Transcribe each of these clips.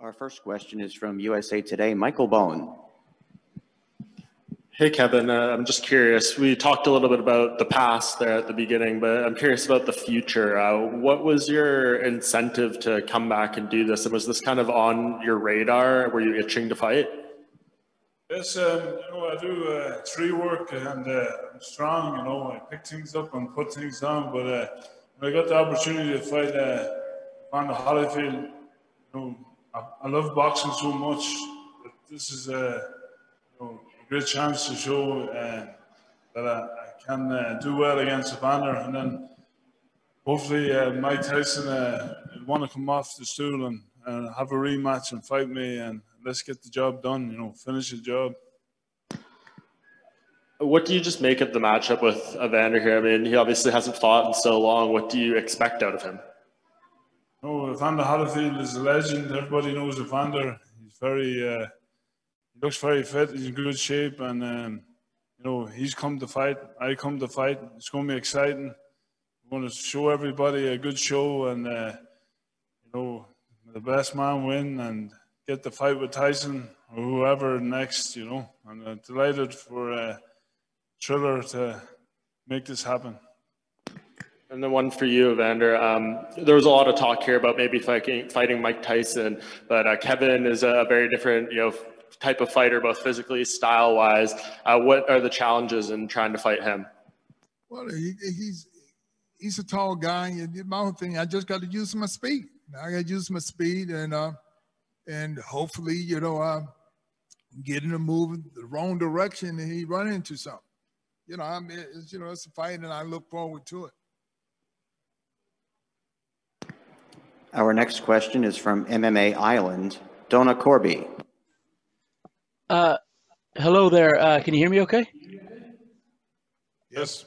Our first question is from USA Today, Michael Bowen. Hey, Kevin. Uh, I'm just curious. We talked a little bit about the past there at the beginning, but I'm curious about the future. Uh, what was your incentive to come back and do this? And was this kind of on your radar? Were you itching to fight? Yes, um, you know, I do uh, tree work and uh, I'm strong, you know, I pick things up and put things down. But uh, when I got the opportunity to fight uh, on the Holyfield, you know, I, I, love boxing so much. this is a, you know, great chance to show uh, that I, I can uh, do well against Evander, and then hopefully uh, Mike Tyson uh, want to come off the stool and, and have a rematch and fight me, and let's get the job done. You know, finish the job. What do you just make of the matchup with Evander here? I mean, he obviously hasn't fought in so long. What do you expect out of him? Oh, Evander Holyfield is a legend. Everybody knows Evander. He's very uh, looks very fit. He's in good shape, and um, you know he's come to fight. I come to fight. It's going to be exciting. We're going to show everybody a good show, and uh, you know the best man win and get the fight with Tyson or whoever next. You know, I'm delighted for uh, Triller to make this happen. And then one for you, Evander. Um, there was a lot of talk here about maybe fighting, fighting Mike Tyson, but uh, Kevin is a very different, you know, type of fighter, both physically, style wise. Uh, what are the challenges in trying to fight him? Well, he, he's he's a tall guy. And my whole thing, I just got to use my speed. I got to use my speed, and uh, and hopefully, you know, uh, getting him moving the wrong direction, and he run into something. You know, I mean, it's, you know, it's a fight, and I look forward to it. Our next question is from MMA Island, Donna Corby. Uh, hello there. Uh, can you hear me okay? Yes.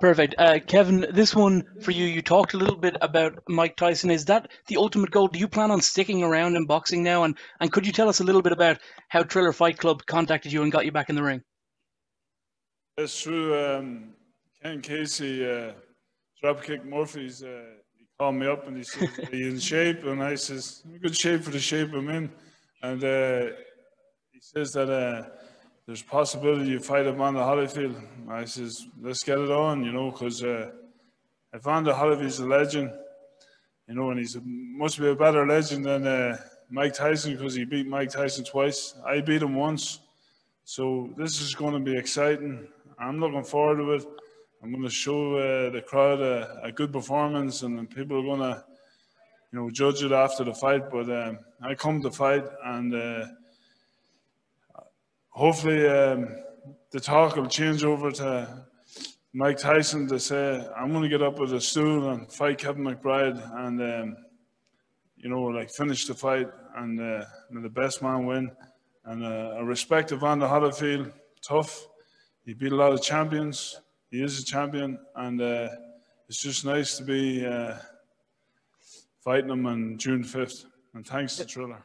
Perfect. Uh, Kevin, this one for you, you talked a little bit about Mike Tyson. Is that the ultimate goal? Do you plan on sticking around in boxing now? And, and could you tell us a little bit about how Triller Fight Club contacted you and got you back in the ring? It's true. Um, Ken Casey, uh, Dropkick Murphys, uh, he called me up and he said, Are you in shape? And I says, I'm in good shape for the shape I'm in. And uh, says that uh, there's possibility you fight him on the Holyfield. I says, let's get it on, you know, because uh, Evander Holyfield's a legend, you know, and he's a, must be a better legend than uh, Mike Tyson because he beat Mike Tyson twice. I beat him once. So this is going to be exciting. I'm looking forward to it. I'm going to show uh, the crowd a, a, good performance, and people are going to, you know, judge it after the fight. But um, I come to fight, and uh, hopefully um, the talk will change over to Mike Tyson to say, I'm going to get up with a stool and fight Kevin McBride and, um, you know, like finish the fight and, uh, the best man win. And uh, I respect Evander Holyfield, tough. He beat a lot of champions. He is a champion. And uh, it's just nice to be uh, fighting him on June 5th. And thanks to Triller.